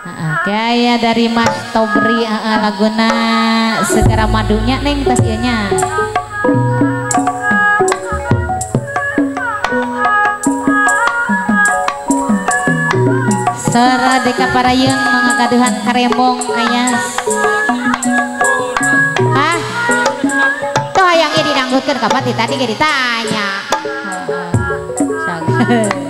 Gaya dari Mas Tobri laguna segera madunya neng pastinya. Sera deka parayun mengakaduhan karembong ayas. Ah, toh yang ini danggutkan kapan tadi gak ditanya. Oh,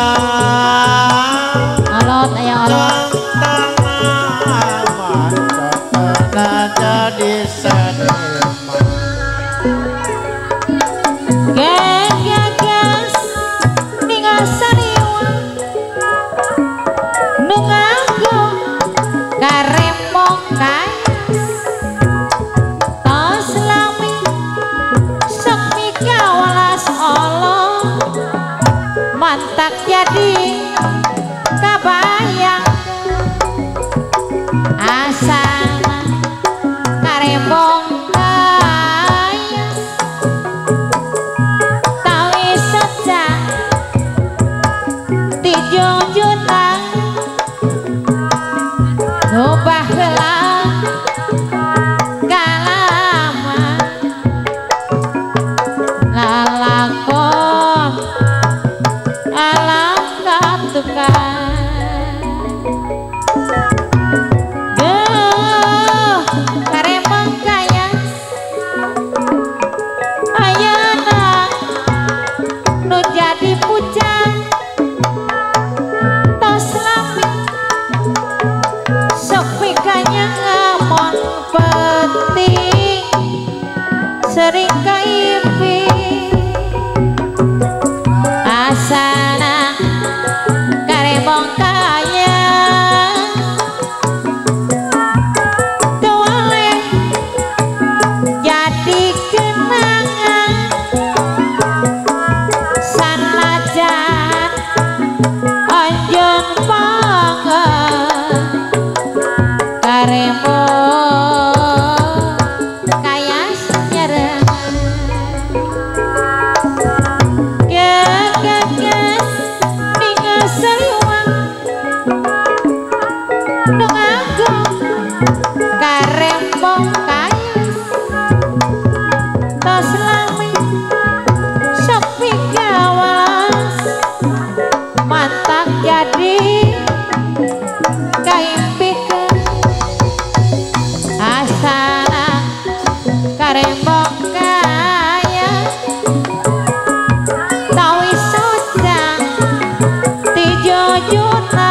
Thank you. bongkar Tos lami sepi gawas Mantap jadi kaimpikan Asana karembong kaya Tau iso jang tijo juta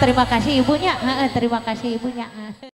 terima kasih ibunya. Terima kasih ibunya